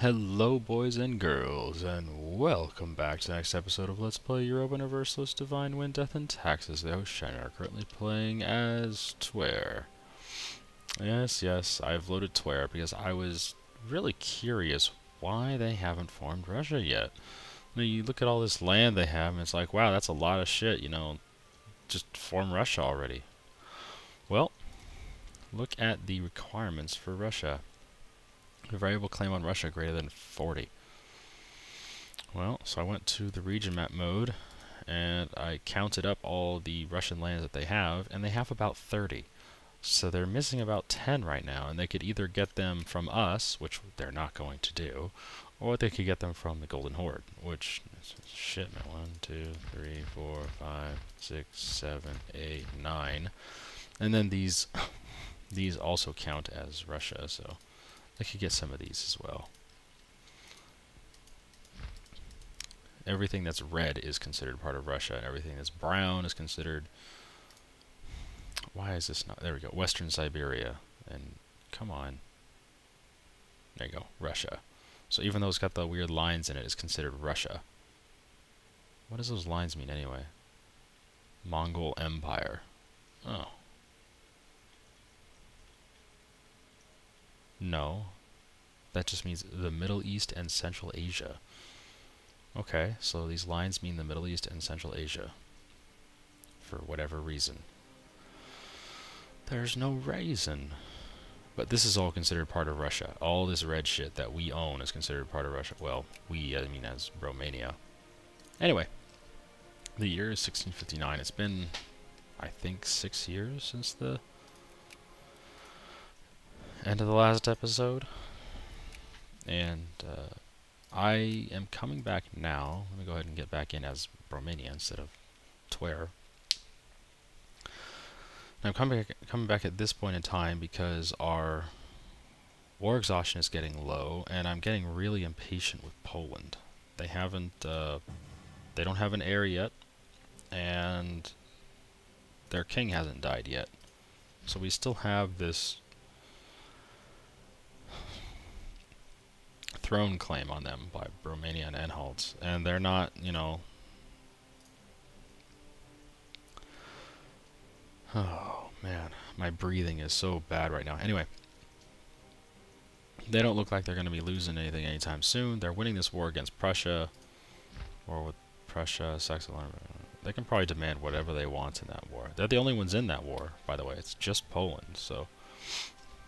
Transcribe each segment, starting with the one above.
Hello, boys and girls, and welcome back to the next episode of Let's Play Europa Universalis Divine Wind, Death, and Taxes. The Shiner currently playing as Tver. Yes, yes, I've loaded Tver because I was really curious why they haven't formed Russia yet. I mean, you look at all this land they have, and it's like, wow, that's a lot of shit, you know, just form Russia already. Well, look at the requirements for Russia. Variable claim on Russia greater than 40. Well, so I went to the region map mode and I counted up all the Russian lands that they have, and they have about 30. So they're missing about 10 right now, and they could either get them from us, which they're not going to do, or they could get them from the Golden Horde, which shit, man. 1, 2, 3, 4, 5, 6, 7, 8, 9. And then these these also count as Russia, so I could get some of these as well. Everything that's red is considered part of Russia, and everything that's brown is considered... Why is this not... There we go. Western Siberia. And come on. There you go. Russia. So even though it's got the weird lines in it, it's considered Russia. What does those lines mean anyway? Mongol Empire. Oh. No. That just means the Middle East and Central Asia. Okay, so these lines mean the Middle East and Central Asia. For whatever reason. There's no reason. But this is all considered part of Russia. All this red shit that we own is considered part of Russia. Well, we, I mean, as Romania. Anyway, the year is 1659. It's been, I think, six years since the end of the last episode. And uh, I am coming back now. Let me go ahead and get back in as Romania instead of Tver. I'm coming back, coming back at this point in time because our war exhaustion is getting low, and I'm getting really impatient with Poland. They haven't, uh, they don't have an heir yet, and their king hasn't died yet. So we still have this throne claim on them by Romania and Anhalt, and they're not, you know. Oh man, my breathing is so bad right now. Anyway, they don't look like they're going to be losing anything anytime soon. They're winning this war against Prussia, or with Prussia, Saxony. They can probably demand whatever they want in that war. They're the only ones in that war, by the way. It's just Poland, so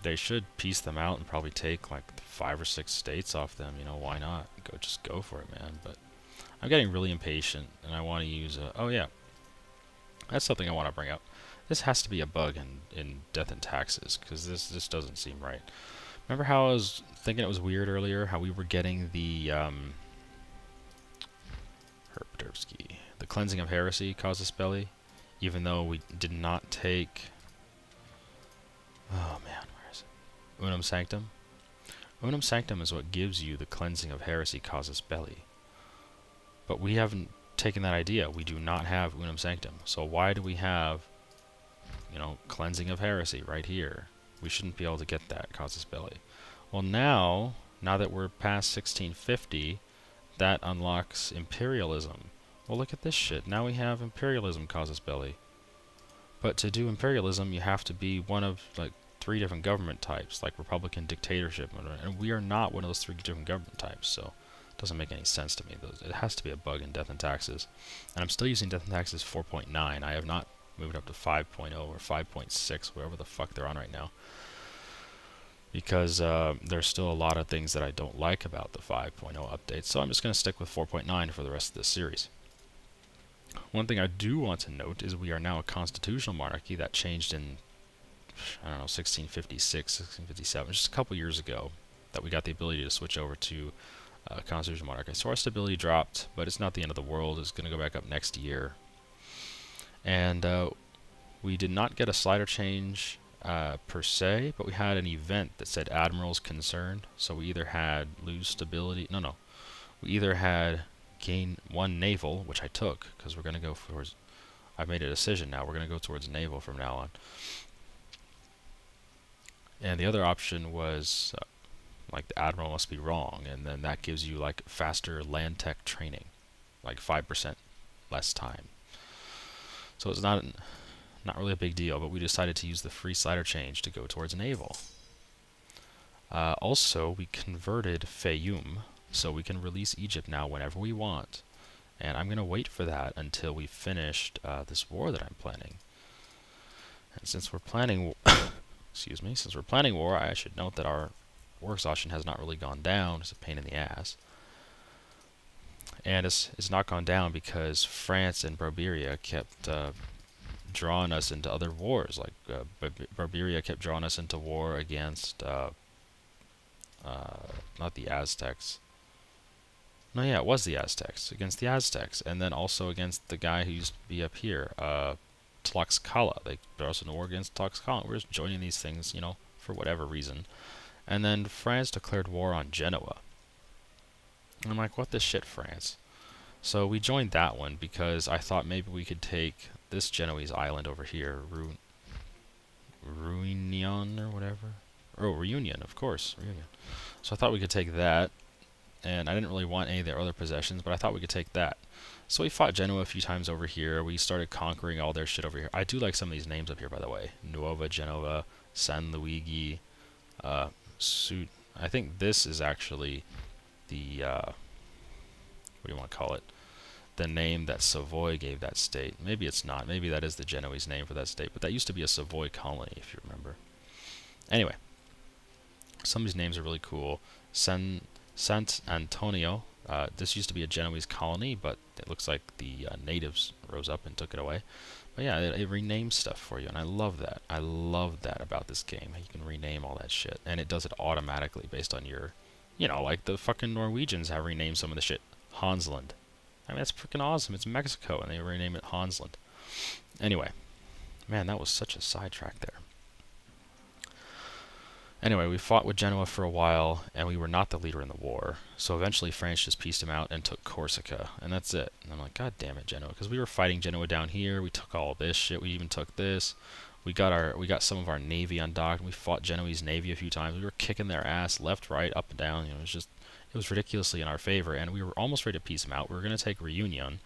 they should piece them out and probably take like five or six states off them. You know, why not? Go, just go for it, man. But I'm getting really impatient, and I want to use a. Oh yeah, that's something I want to bring up. This has to be a bug in in Death and Taxes because this this doesn't seem right. Remember how I was thinking it was weird earlier? How we were getting the um, the cleansing of heresy casus belli, even though we did not take. Oh man, Unam Sanctam? Unam Sanctam is what gives you the cleansing of heresy casus belli. But we haven't taken that idea. We do not have Unam Sanctam. So why do we have, you know, cleansing of heresy right here? We shouldn't be able to get that casus belli. Well now, now that we're past 1650, that unlocks imperialism. Well look at this shit. Now we have imperialism casus belli. But to do imperialism, you have to be one of, like, three different government types, like Republican dictatorship, and we are not one of those three different government types, so it doesn't make any sense to me. It has to be a bug in Death and Taxes. And I'm still using Death and Taxes 4.9. I have not moved up to 5.0 or 5.6, wherever the fuck they're on right now. Because uh, there's still a lot of things that I don't like about the 5.0 update, so I'm just going to stick with 4.9 for the rest of this series. One thing I do want to note is we are now a constitutional monarchy that changed in I don't know, 1656, 1657, just a couple years ago, that we got the ability to switch over to uh, Constitutional Monarchy. So our stability dropped, but it's not the end of the world. It's going to go back up next year. And uh, we did not get a slider change uh, per se, but we had an event that said Admirals Concerned. So we either had lose stability, no, no. We either had gain one naval, which I took, because we're going to go towards, I've made a decision now, we're going to go towards naval from now on. And the other option was uh, Like the admiral must be wrong, and then that gives you like faster land tech training, like five percent less time. So it's not not really a big deal, but we decided to use the free slider change to go towards naval. Uh, also, we converted Fayoum, so we can release Egypt now whenever we want. And I'm going to wait for that until we've finished uh, this war that I'm planning. And since we're planning, excuse me, since we're planning war, I should note that our war exhaustion has not really gone down. It's a pain in the ass. And it's, it's not gone down because France and Barbaria kept uh, drawing us into other wars. Like uh, Bar Barbaria kept drawing us into war against, uh, uh, not the Aztecs. No, yeah, it was the Aztecs against the Aztecs, and then also against the guy who used to be up here, uh, Tlaxcala. They brought us into war against Tlaxcala. We're just joining these things, you know, for whatever reason. And then France declared war on Genoa. I'm like, what the shit, France? So we joined that one because I thought maybe we could take this Genoese island over here, Ru Ruinion or whatever. Oh, Reunion, of course, Reunion. So I thought we could take that, and I didn't really want any of their other possessions, but I thought we could take that. So we fought Genoa a few times over here. We started conquering all their shit over here. I do like some of these names up here, by the way. Nuova Genova, San Luigi, uh. I think this is actually the uh, what do you want to call it? The name that Savoy gave that state. Maybe it's not. Maybe that is the Genoese name for that state. But that used to be a Savoy colony, if you remember. Anyway, some of these names are really cool. San Sant Antonio. Uh, this used to be a Genoese colony, but it looks like the uh, natives rose up and took it away. But yeah, it, it, renames stuff for you, and I love that. I love that about this game. You can rename all that shit, and it does it automatically based on your, you know, like the fucking Norwegians have renamed some of the shit. Hansland. I mean, that's freaking awesome. It's Mexico, and they rename it Hansland. Anyway, man, that was such a sidetrack there. Anyway, we fought with Genoa for a while, and we were not the leader in the war. So eventually France just pieced him out and took Corsica, and that's it. And I'm like, God damn it, Genoa, because we were fighting Genoa down here. We took all this shit. We even took this. We got our, we got some of our navy undocked. We fought Genoese navy a few times. We were kicking their ass left, right, up and down. You know, it was just, it was ridiculously in our favor, and we were almost ready to piece him out. We were going to take Reunion,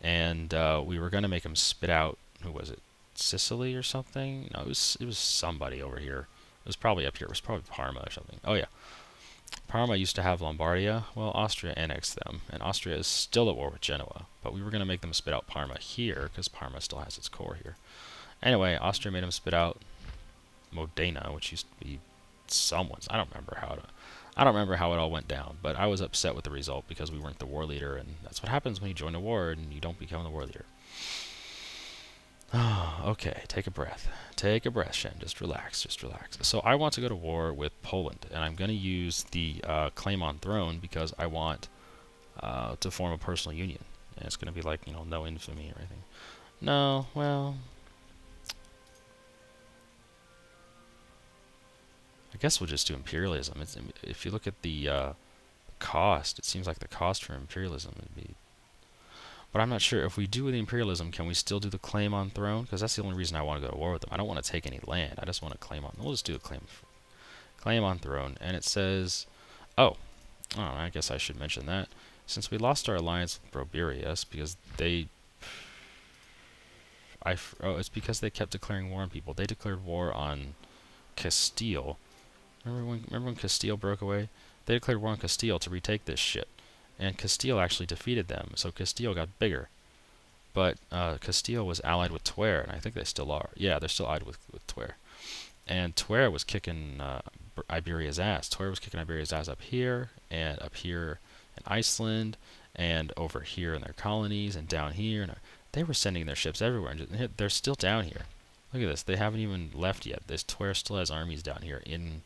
and uh, we were going to make him spit out. Who was it? Sicily or something? No, it was, it was somebody over here it was probably up here. It was probably Parma or something. Oh, yeah. Parma used to have Lombardia. Well, Austria annexed them, and Austria is still at war with Genoa. But we were going to make them spit out Parma here, because Parma still has its core here. Anyway, Austria made them spit out Modena, which used to be someone's. I don't remember how to. I don't remember how it all went down, but I was upset with the result because we weren't the war leader, and that's what happens when you join a war and you don't become the war leader. okay, take a breath. Take a breath, Shen. Just relax, just relax. So I want to go to war with Poland, and I'm going to use the uh, claim on throne because I want uh, to form a personal union. And it's going to be like, you know, no infamy or anything. No, well... I guess we'll just do imperialism. It's, if you look at the uh, cost, it seems like the cost for imperialism would be but I'm not sure if we do the imperialism, can we still do the claim on throne? Because that's the only reason I want to go to war with them. I don't want to take any land. I just want to claim on. We'll just do a claim, claim on throne, and it says, oh, oh, I guess I should mention that since we lost our alliance with Brobirius because they, I oh, it's because they kept declaring war on people. They declared war on Castile. Remember when remember when Castile broke away? They declared war on Castile to retake this shit and Castile actually defeated them, so Castile got bigger. But uh, Castile was allied with Tver, and I think they still are. Yeah, they're still allied with, with Tver. And Tver was kicking uh, Iberia's ass. Tver was kicking Iberia's ass up here, and up here in Iceland, and over here in their colonies, and down here. And they were sending their ships everywhere, and they're still down here. Look at this. They haven't even left yet. This Tver still has armies down here in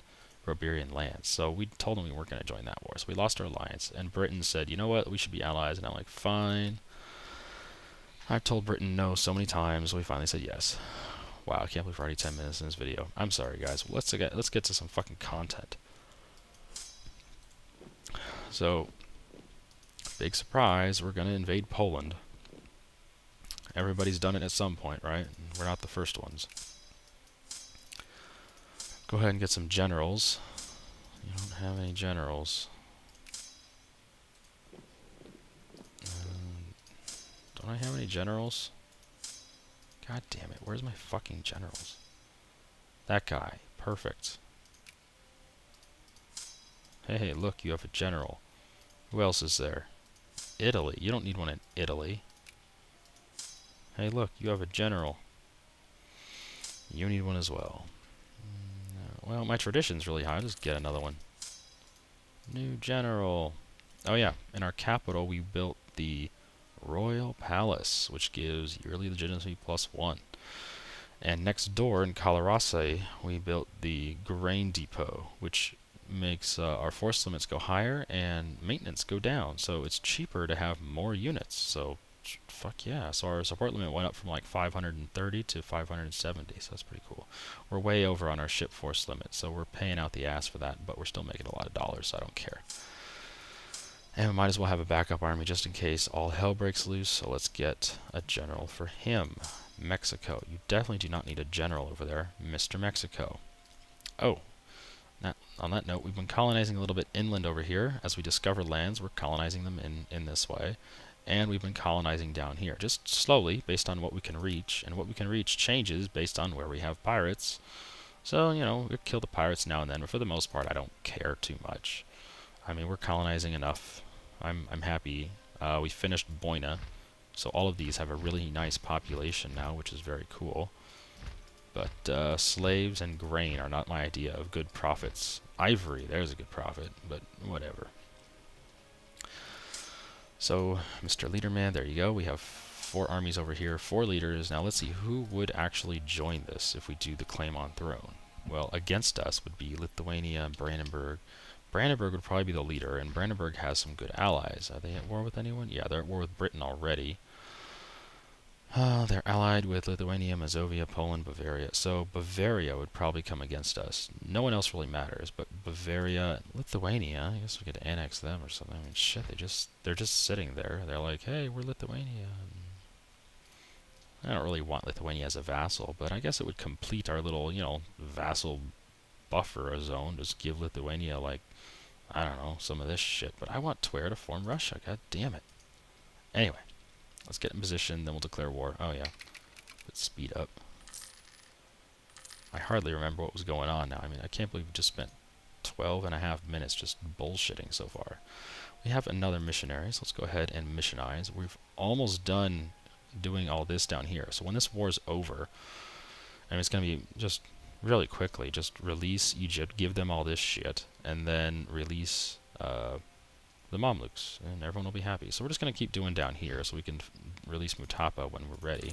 Roberian lands. So we told them we weren't going to join that war. So we lost our alliance. And Britain said, you know what, we should be allies. And I'm like, fine. I've told Britain no so many times. We finally said yes. Wow, I can't believe we're already 10 minutes in this video. I'm sorry, guys. Let's get, let's get to some fucking content. So, big surprise, we're going to invade Poland. Everybody's done it at some point, right? We're not the first ones. Go ahead and get some generals. You don't have any generals. Um, don't I have any generals? God damn it, where's my fucking generals? That guy. Perfect. Hey, hey, look, you have a general. Who else is there? Italy. You don't need one in Italy. Hey, look, you have a general. You need one as well. Well, my tradition's really high. I'll just get another one. New general. Oh yeah, in our capital we built the Royal Palace, which gives yearly legitimacy plus one. And next door in Calarase, we built the Grain Depot, which makes uh, our force limits go higher and maintenance go down. So it's cheaper to have more units. So fuck yeah. So our support limit went up from like 530 to 570. So that's pretty cool. We're way over on our ship force limit. So we're paying out the ass for that, but we're still making a lot of dollars. So I don't care. And we might as well have a backup army just in case all hell breaks loose. So let's get a general for him. Mexico. You definitely do not need a general over there. Mr. Mexico. Oh, that, on that note, we've been colonizing a little bit inland over here. As we discover lands, we're colonizing them in, in this way. And we've been colonizing down here, just slowly, based on what we can reach. And what we can reach changes based on where we have pirates. So, you know, we kill the pirates now and then, but for the most part, I don't care too much. I mean, we're colonizing enough. I'm, I'm happy. Uh, we finished Boina, so all of these have a really nice population now, which is very cool. But uh, slaves and grain are not my idea of good profits. Ivory, there's a good profit, but whatever. So, Mr. Leaderman, there you go. We have four armies over here, four leaders. Now let's see, who would actually join this if we do the claim on throne? Well, against us would be Lithuania, Brandenburg. Brandenburg would probably be the leader, and Brandenburg has some good allies. Are they at war with anyone? Yeah, they're at war with Britain already. Uh, they're allied with Lithuania, Mazovia, Poland, Bavaria. So Bavaria would probably come against us. No one else really matters, but Bavaria, Lithuania, I guess we could annex them or something. I mean, shit, they just they're just sitting there. They're like, hey, we're Lithuania. I don't really want Lithuania as a vassal, but I guess it would complete our little, you know, vassal buffer zone. Just give Lithuania like, I don't know, some of this shit. But I want Tver to form Russia. God damn it. Anyway. Let's get in position, then we'll declare war. Oh, yeah. Let's speed up. I hardly remember what was going on now. I mean, I can't believe we just spent 12 and a half minutes just bullshitting so far. We have another missionary, so let's go ahead and missionize. We've almost done doing all this down here. So when this war is over, I mean, it's going to be just really quickly, just release Egypt, give them all this shit, and then release uh, the Mamluks, and everyone will be happy. So we're just going to keep doing down here so we can release Mutapa when we're ready.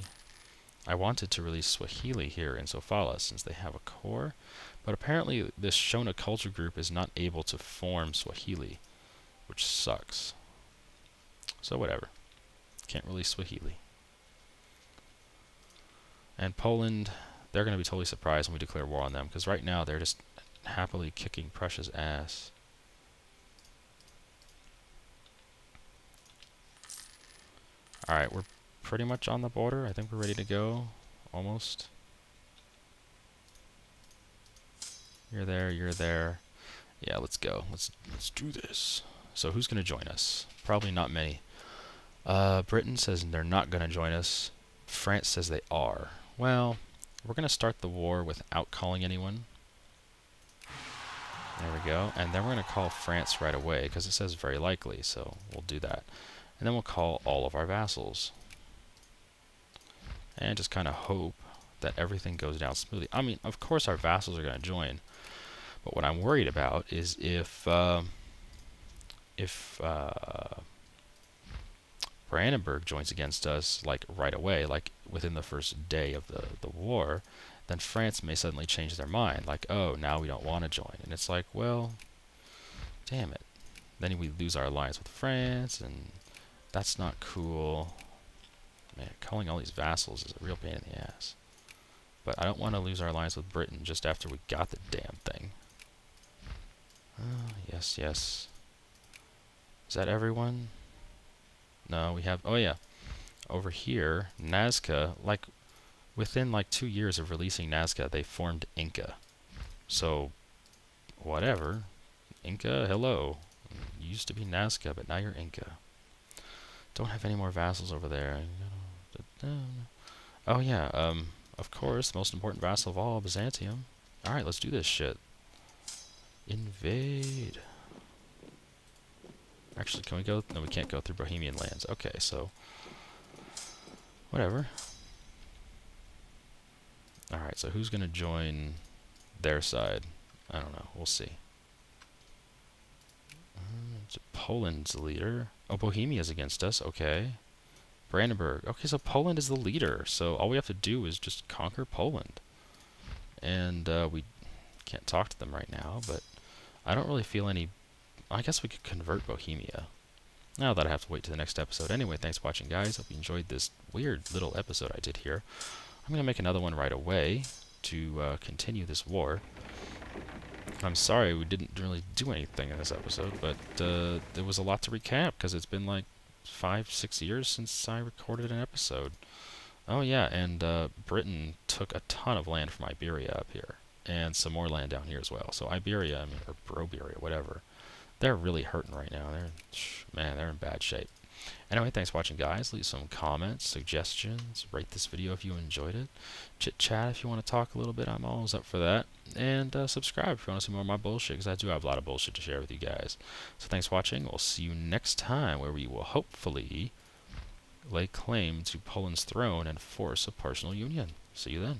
I wanted to release Swahili here in Sofala since they have a core, but apparently this Shona culture group is not able to form Swahili, which sucks. So whatever. Can't release Swahili. And Poland, they're going to be totally surprised when we declare war on them, because right now they're just happily kicking Prussia's ass. Alright, we're pretty much on the border. I think we're ready to go. Almost. You're there, you're there. Yeah, let's go. Let's let's do this. So who's going to join us? Probably not many. Uh, Britain says they're not going to join us. France says they are. Well, we're going to start the war without calling anyone. There we go. And then we're going to call France right away because it says very likely, so we'll do that. And then we'll call all of our vassals. And just kind of hope that everything goes down smoothly. I mean, of course our vassals are going to join. But what I'm worried about is if uh, if uh, Brandenburg joins against us like right away, like within the first day of the, the war, then France may suddenly change their mind, like, oh, now we don't want to join. And it's like, well, damn it. Then we lose our alliance with France, and that's not cool. Man, calling all these vassals is a real pain in the ass. But I don't want to lose our alliance with Britain just after we got the damn thing. Oh, yes, yes. Is that everyone? No, we have... Oh, yeah. Over here, Nazca, like, within, like, two years of releasing Nazca, they formed Inca. So, whatever. Inca, hello. Used to be Nazca, but now you're Inca. Don't have any more vassals over there. Oh yeah, um, of course, the most important vassal of all, Byzantium. Alright, let's do this shit. Invade. Actually, can we go? No, we can't go through Bohemian lands. Okay, so... Whatever. Alright, so who's going to join their side? I don't know. We'll see. Poland's leader. Oh, Bohemia's against us. Okay. Brandenburg. Okay, so Poland is the leader. So all we have to do is just conquer Poland. And uh, we can't talk to them right now, but I don't really feel any... I guess we could convert Bohemia. Now that I have to wait to the next episode. Anyway, thanks for watching, guys. Hope you enjoyed this weird little episode I did here. I'm going to make another one right away to uh, continue this war. I'm sorry we didn't really do anything in this episode, but uh, there was a lot to recap because it's been like five, six years since I recorded an episode. Oh yeah, and uh, Britain took a ton of land from Iberia up here, and some more land down here as well. So Iberia, I mean, or Broberia, whatever, they're really hurting right now. They're, man, they're in bad shape. Anyway, thanks for watching, guys. Leave some comments, suggestions, rate this video if you enjoyed it. Chit chat if you want to talk a little bit. I'm always up for that. And uh, subscribe if you want to see more of my bullshit, because I do have a lot of bullshit to share with you guys. So thanks for watching. We'll see you next time, where we will hopefully lay claim to Poland's throne and force a personal union. See you then.